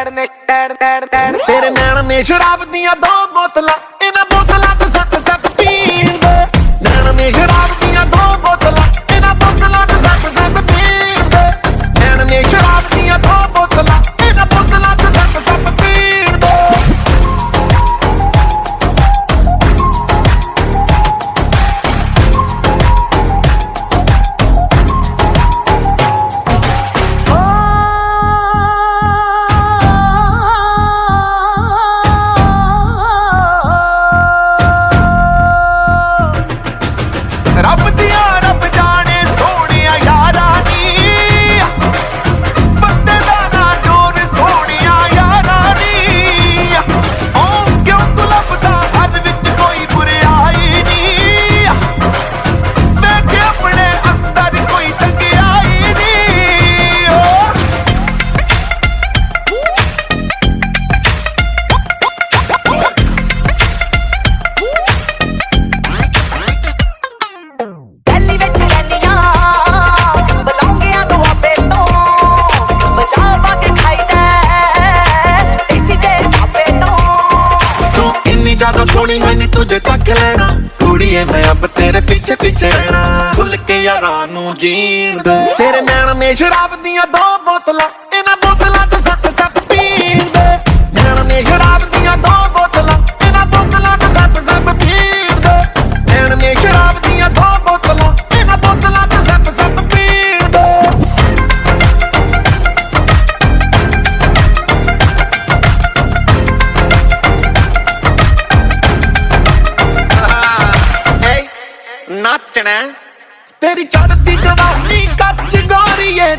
Dad ਨੇ dead dead dead ਤੇਰੇ ਨੈਣ ਨੇ ਸ਼ਰਾਬ ਦੀਆਂ ਦੋ ਬੋਤਲਾਂ ਇਹਨਾਂ ਬੋਤਲਾਂ ਸੋਹਣੀ ਮੈਨੂੰ ਤੁਝੇ ਚੱਕ ਲੈਣਾ। ਕੁੜੀਏ, ਮੈਂ ਅੱਬ ਤੇਰੇ ਪਿੱਛੇ ਪਿੱਛੇ ਰਹਿਣਾ। ਖੁੱਲ ਕੇ ਯਾਰਾਂ ਨੂੰ ਜੀਣ ਤੇਰੇ ਨੈਣ ਨੇ ਸ਼ਰਾਬ ਦੀਆਂ ਦੋ ਬੋਤਲਾਂ। ਨੱਚਣਾ ਤੇਰੀ ਚੜਦੀ ਜਵਾਨੀ ਕੱਚ ਗੋਰੀਏ